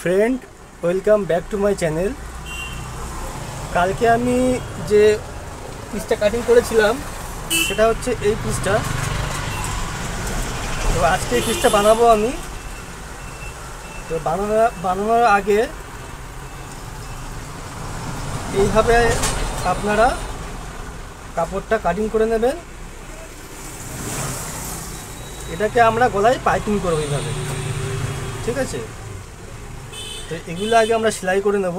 Friend welcome back to my channel কালকে আমি যে পিসটা কাটিং করেছিলাম, সেটা হচ্ছে এই পিসটা তো আজকে এই পিসটা বানাবো আমি। তো বানানো, বানানোর আগে এইভাবে আপনারা কাপড়টা কাটিং করে নেবেন। এটাকে আমরা গলায় পাইপিং করব এইভাবে। ঠিক আছে? তো এগুলো আগে আমরা সেলাই করে নেব।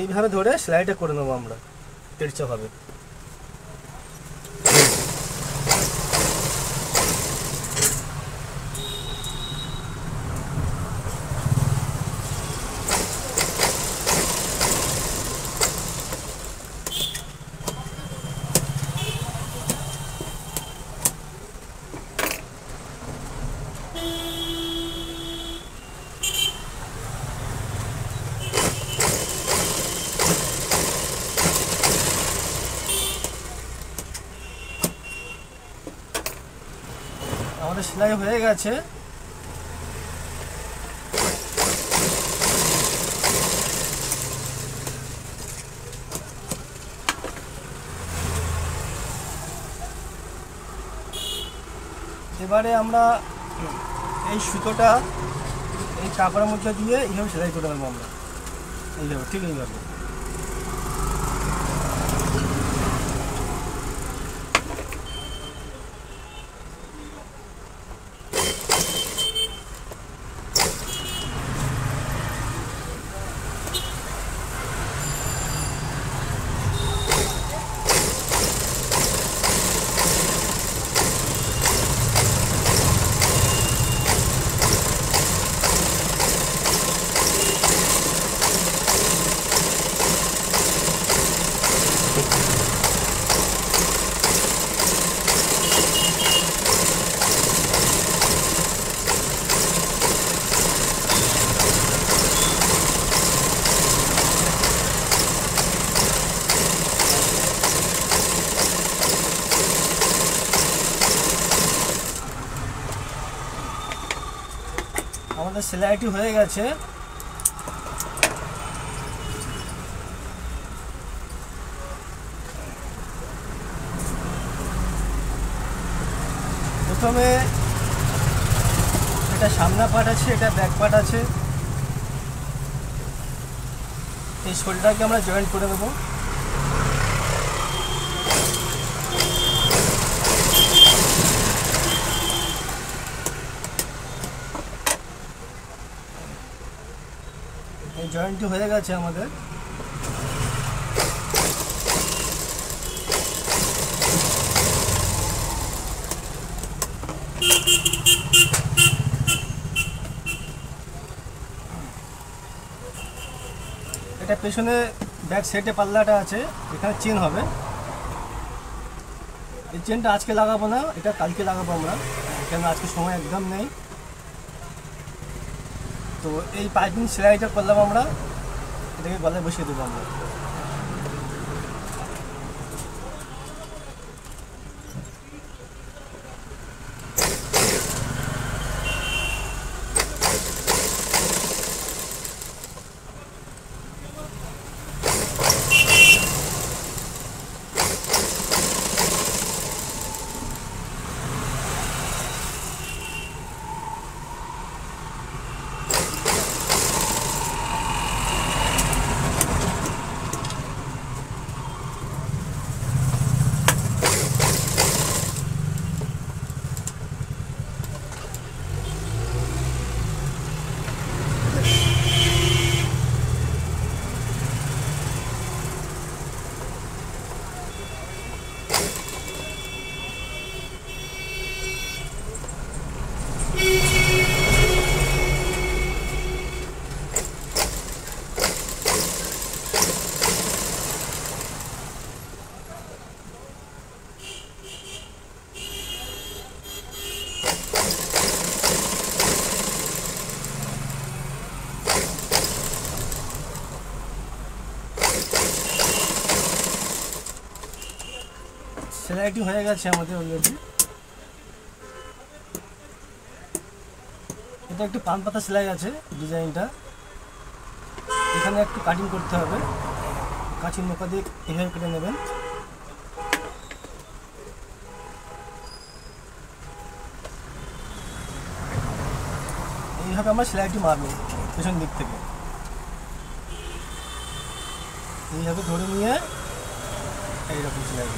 এইভাবে ধরে সেলাইটা করে নেব আমরা তেরচাভাবে। আমাদের সেলাই হয়ে গেছে। এবারে আমরা এই সুতোটা, এই কাপড়ের মধ্যে দিয়ে এইভাবে সেলাই করে নেব আমরা। এইভাবে, ঠিক এইভাবে। আমাদের সেলাইটি হয়ে গেছে। প্রথমে এটা সামনা পাট আছে, এটা ব্যাক পাট আছে। এই শোলটাকে আমরা জয়েন্ট করে দেবো জয়েন্টটি হয়ে গেছে আমাদের। এটা পেছনে ব্যাক সাইডে পাল্লাটা আছে, এখানে চেন হবে। এই চেনটা আজকে লাগাবো না, এটা কালকে লাগাবো আমরা কেন আজকে সময় একদম নেই। তো এই পাঁচ দিন সেলাইটা করলাম আমরা এটাকে গলায় বসিয়ে দেবো আমরা। সেলাইটি হয়ে গেছে আমাদের অলরেডি এটা একটু পান পাতা সেলাই আছে ডিজাইনটা। এখানে একটু কাটিং করতে হবে। কাঁচির নৌকা দিয়ে এভাবে কেটে নেবেন। এইভাবে আমরা সেলাইটি মারবো পেছন দিক থেকে। এইভাবে ধরে নিয়ে এইরকম সেলাই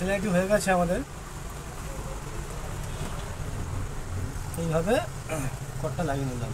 সেলাইটি হয়ে গেছে আমাদের। এইভাবে কটটা লাগিয়ে নিলাম।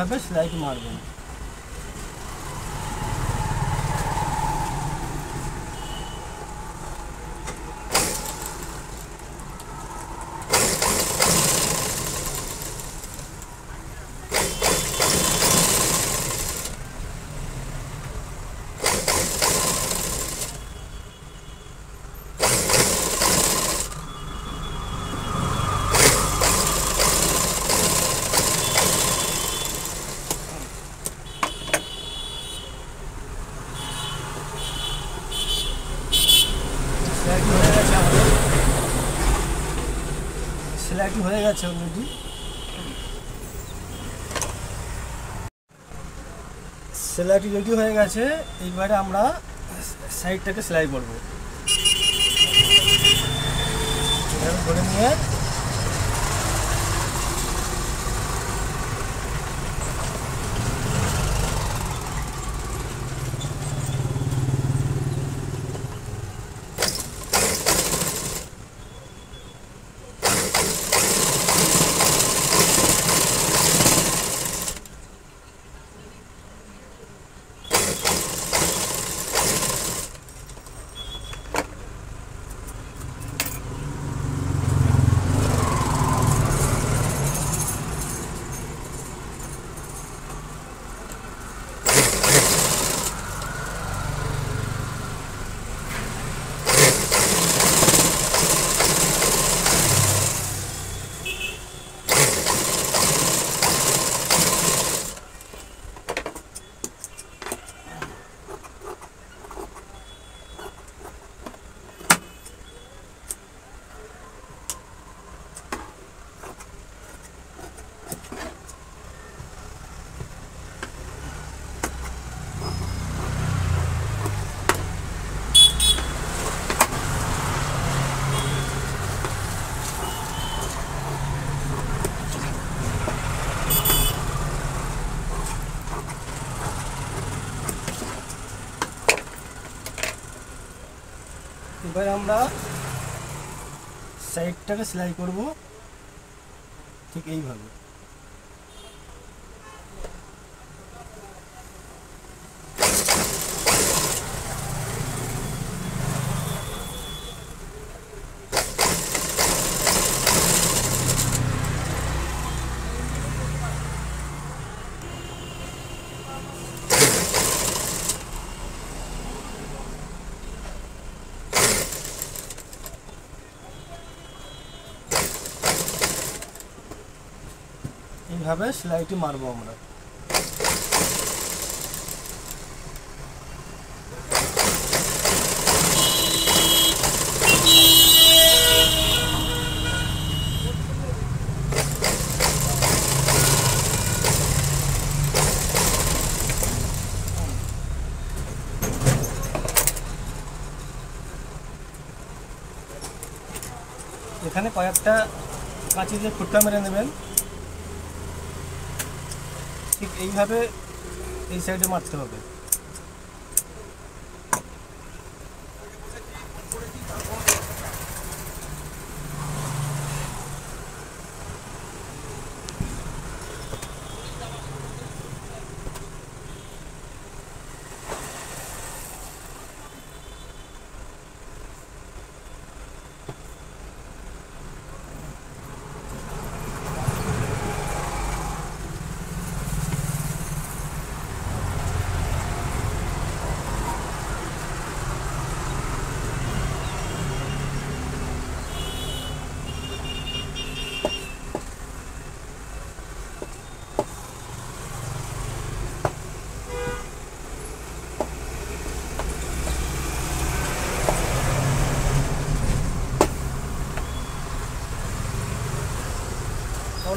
এইভাবে সেলাইটি মারবেন সেলাইটি হয়ে গেছে আমাদের সেলাইটি হয়ে গেছে অলরেডি সেলাইটি রেডি হয়ে গেছে এইবারে আমরা সাইডটাকে সেলাই করব। ধরে নিয়ে এবার আমরা সাইডটাকে সেলাই করব। ঠিক এইভাবে। এইভাবে সেলাইটি মারবো আমরা। এখানে কয়েকটা কাঁচি দিয়ে ফুটকা মেরে নেবেন। এইভাবে এই সাইডে মারতে হবে।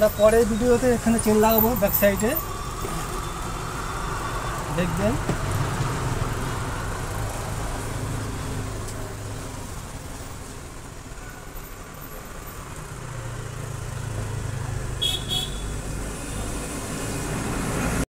আমরা পরের ভিডিওতে এখানে চেন লাগাবো ব্যাক সাইডে দেখবেন।